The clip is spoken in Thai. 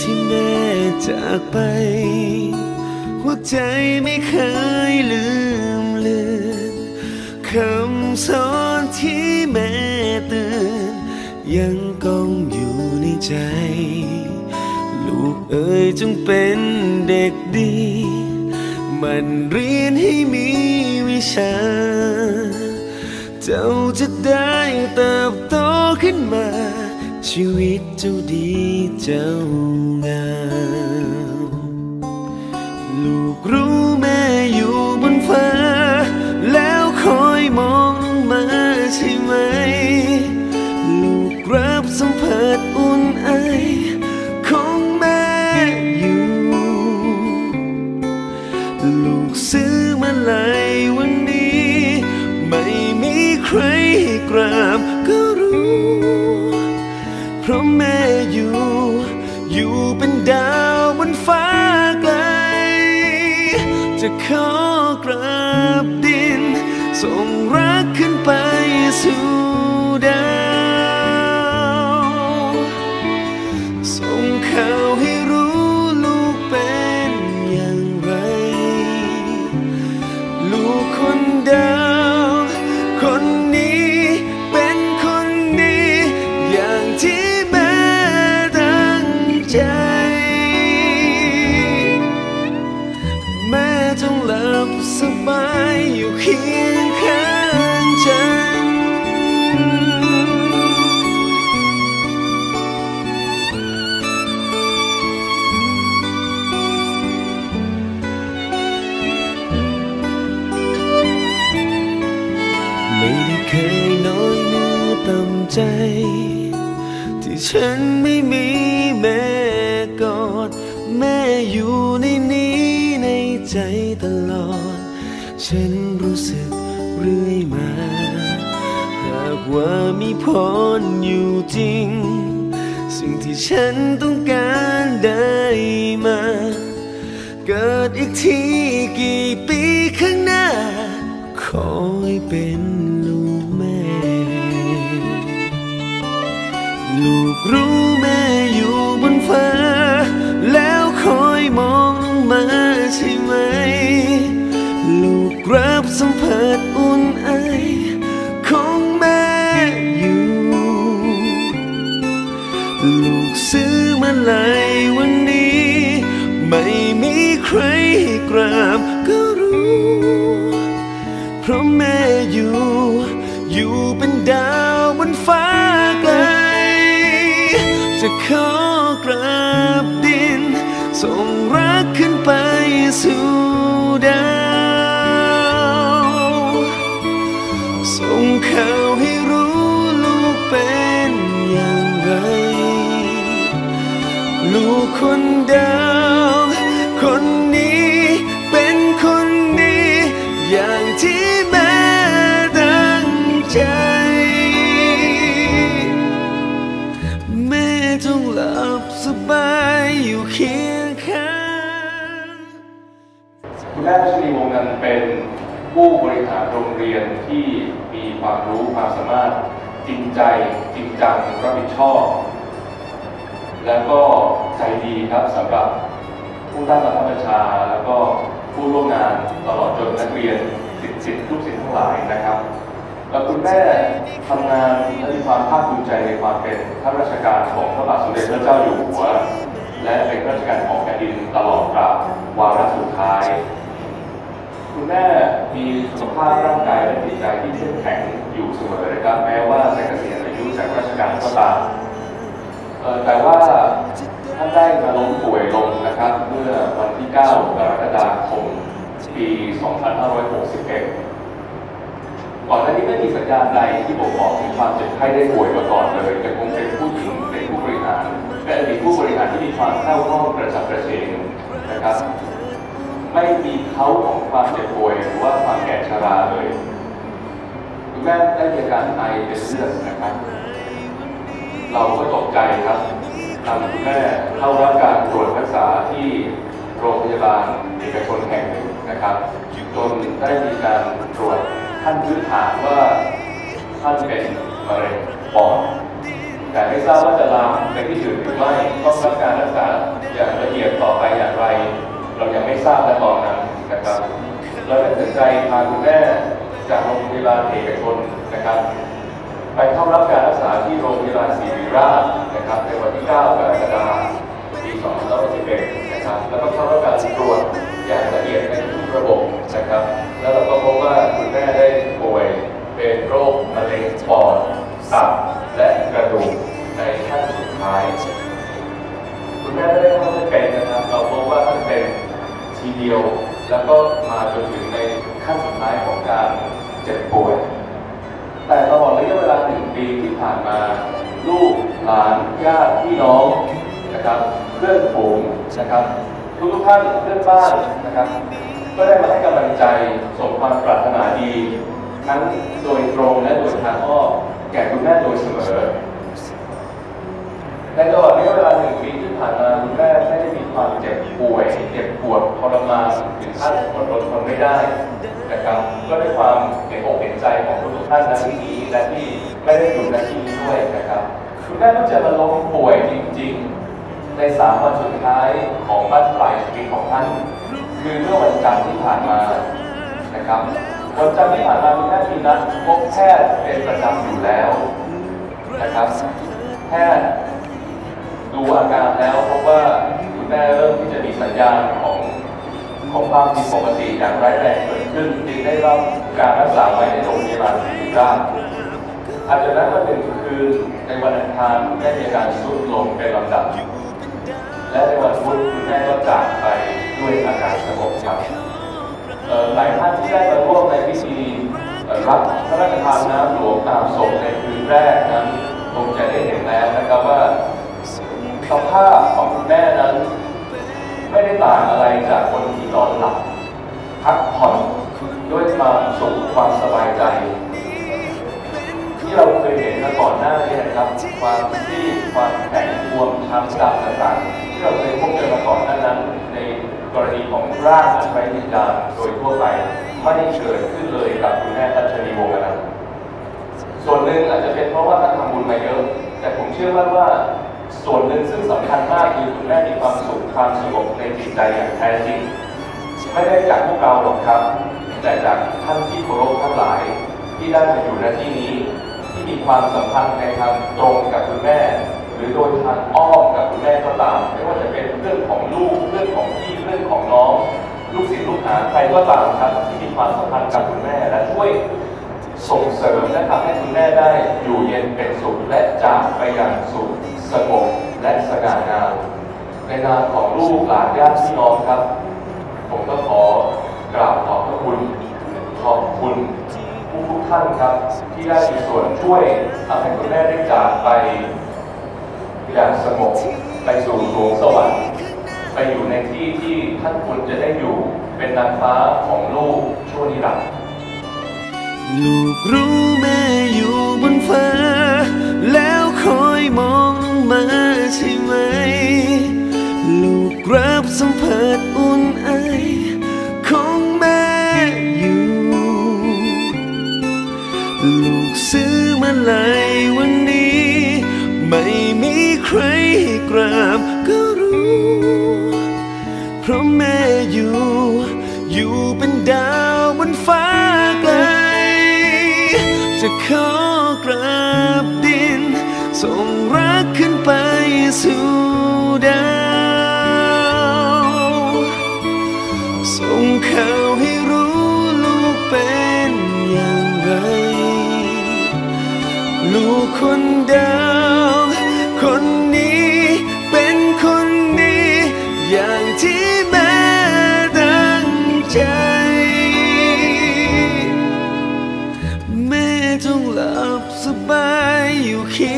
ที่แม่จากไป หัวใจไม่เคยลืมเลือนคำสอนที่แม่เตือนยังกองอยู่ในใจ ลูกเอ๋ยจงเป็นเด็กดี มันเรียนให้มีวิชา เจ้าจะได้เติบโตขึ้นมา ชีวิตเจ้าดีเจ้างามลูกรู้ อยู่ อยู่เป็นดาวบนฟ้าไกล จะขอกราบดิน ส่งรักขึ้นไปสู่ดาว ส่งข่าวให้ คียงข้างฉัน ไม่ได้เคยน้อยเนื้อต่ำใจ ที่ฉันไม่มีแม่กอด แม่อยู่ในนี้ในใจตลอด ฉันรู้สึกเรื่อยมา หากว่ามีพรอยู่จริง สิ่งที่ฉันต้องการได้มา เกิดอีกทีกี่ปีข้างหน้า ขอให้เป็นลูกแม่ ลูกรู้แม่อยู่บนฟ้า แล้วคอยมองลงมาใช่ไหม สัมผัสอุ่นไอของแม่อยู่ ลูกซื้อมาลายวันนี้ ไม่มีใครกราบก็รู้ เพราะแม่อยู่ อยู่เป็นดาวบนฟ้าไกล จะขอกราบดิน ส่งรักขึ้นไปสู่ดาว ส่งข่าให้รู้ลูกเป็นอย่างไร ลูกคนเดาวคนนี้เป็นคนดีอย่างที่แม่ตั้งใจ แม่จงหลับสบายอยู่เคียงข้างคุณแม่พัชรีวงนันเป็นผู้บริหารโรงเรียนที่ ความรู้ความสามารถจริงใจจริงจังรับผิดชอบ และก็ใจดีครับสำหรับผู้ใต้บังคับบัญชา แล้วก็ผู้ร่วมงานตลอดจนนักเรียนสิทธิ์สิทธิ์ลูกศิษย์ทั้งหลายนะครับแล้วคุณแม่ทำงานและมีความภาคภูมิใจในความเป็นข้าราชการของพระบาทสมเด็จพระเจ้าอยู่หัว และเป็นข้าราชการของแผ่นดินตลอดกาลวาระสุดท้าย คุณแม่มี ภาพร่างกายและจิตใจที่เข้มแข็งอยู่เสมอนะครับแม้ว่าจะเกษียณอายุจากราชการก็ตามเอ่อแต่ว่าท่านได้มาล้มป่วยลงนะครับ เมื่อวันที่ 9 กรกฎาคม ปี 2561 ก่อนหน้านี้ไม่มีสัญญาณใดที่บ่งบอกถึงความเจ็บไข้ได้ป่วยมาก่อนเลยยังคงเป็นผู้หญิงเป็นผู้บริหารเป็นอดีตผู้บริหารที่มีความเข้าห้องกระฉับกระเฉงนะครับ ไม่มีเขาของความเจ็บป่วยหรือว่าความแก่ชราเลยคุณแม่ได้มีอาการไอเป็นเลือดนะครับ เราก็ตกใจครับนำคุณแม่เข้ารับการตรวจรักษาที่โรงพยาบาลเอกชนแห่งหนึ่งนะครับจนได้มีการตรวจขั้นพื้นฐานว่าท่านเป็นมะเร็งปอดแต่ไม่ทราบว่าจะลามไปที่อื่นหรือไม่ต้องรับการรักษาอย่างละเอียดต่อไปอย่างไร ทราบในตอนนั้นนะครับเราได้ตัดใจพาคุณแม่จากโรงพยาบาลเอกชนนะครับ ไปเข้ารับการรักษาที่โรงพยาบาลศรีวิราชนะครับในวันที่ 9 กรกฎาคมปี2511นะครับแล้วก็เข้ารับการตรวจอย่างละเอียดในทุกระบบนะครับ แล้วเราก็พบว่า หลานญาติพี่น้องนะครับเพื่อนฝูงนะครับทุกทุกท่านเพื่อนบ้านนะครับ ก็ได้มาให้กำลังใจส่งความปรารถนาดี ทั้งโดยตรงและโดยทางอ้อมแก่คุณแม่โดยเสมอในตลอดระยะเวลาหนึ่งปีที่ผ่านมาคุณแม่ไม่ได้มีความเจ็บป่วยเจ็บปวดทรมานถึงขั้นอดรนทนไม่ได้นะครับก็ด้วยความเห็นอกเห็นใจของทุกท่านในที่นี้และที่ไม่ได้อยู่ในที่นี้ด้วยนะครับ คุณแม่ก็จะมาล้มป่วยจริง ๆ ในสามวันสุดท้ายของบ้านปลายชีวิตของท่าน คือเมื่อวันจันทร์ที่ผ่านมานะครับวันจันทร์ที่ผ่านมาคุณแม่มีนัดพบแพทย์เป็นประจำอยู่แล้วนะครับ แพทย์ดูอาการแล้วพบว่าคุณแม่เริ่มที่จะมีสัญญาณของของความผิดปกติอย่างร้ายแรงเกิดขึ้นจึงได้รับการรักษาไว้ในโรงพยาบาลศิริราช อาจจะนั้นมาถึงคืนในวันอังคารคุณแม่มีอาการทรุดลงเป็นลำดับ และในวันพุธคุณแม่ก็จากไปด้วยอาการสงบครับหลายท่านที่ได้มาร่วมในพิธีรับพระราชทานน้ำหลวงตามศพในคืนแรก บวมช้ำดำต่างๆที่เราเคยพบเจอมาก่อนนั้นในกรณีของร่างอันไร้วิญญาณโดยทั่วไปไม่ได้เกิดขึ้นเลยกับคุณแม่ทัชนีวงศ์นันต์ส่วนหนึ่งอาจจะเป็นเพราะว่าท่านทำบุญมาเยอะ แต่ผมเชื่อว่าว่าส่วนหนึ่งซึ่งสำคัญมากคือคุณแม่มีความสุขความสงบในจิตใจอย่างแท้จริง ไม่ได้จากพวกเราหรอกครับ แต่จากท่านที่เคารพทั้งหลายที่ได้มาอยู่ในที่นี้ ที่มีความสัมพันธ์ในทางตรงกับคุณแม่ หรือโดยทางอ้อมกับคุณแม่ก็ตามไม่ว่าจะเป็นเรื่องของลูกเรื่องของพี่เรื่องของน้อง ลูกศิษย์ลูกหาใครก็ตามครับที่มีความสัมพันธ์กับคุณแม่และช่วยส่งเสริมและทำให้คุณแม่ได้อยู่เย็นเป็นสุขและจากไปอย่างสุขสงบและสง่างามในนามของลูกหลานญาติพี่น้องครับ ผมก็ขอกราบขอบพระคุณขอบคุณผู้ทุกท่านครับ ที่ได้มีส่วนช่วยทำให้คุณแม่ได้จากไป อย่างสงบไปสู่สวงสวรรค์ไปอยู่ในที่ที่ท่านควรจะได้อยู่เป็นนางฟ้าของลูกชั่วนิรันดร์ลูกรู้แม่อยู่บนฟ้า แล้วคอยมองลงมาใช่ไหม ลูกรับสัมผัสอุ่นไอ แม่อยู่ อยู่เป็นดาวบนฟ้าไกล จะขอกราบดิน ส่งรักขึ้นไปสู่ดาว ส่งข่าวให้รู้ลูกเป็นอย่างไร ลูกคนดาว คนนี้เป็นคนดีอย่าง บาย